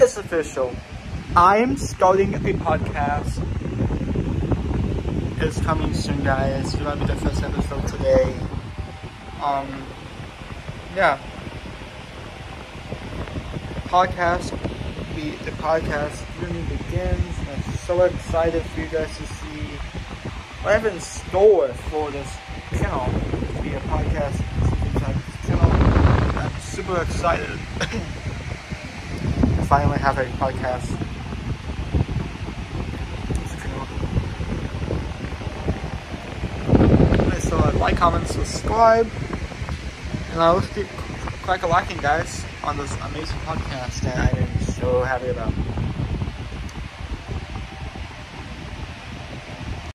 it's official. I'm starting a podcast. It's coming soon, guys. It's gonna be the first episode today. Um, yeah. Podcast, the, the podcast really begins. I'm so excited for you guys to see what I have in store for this channel. Be a podcast. I'm super excited. finally have a podcast. So like, comment, subscribe, and I will keep crack a liking, guys, on this amazing podcast that I'm so happy about.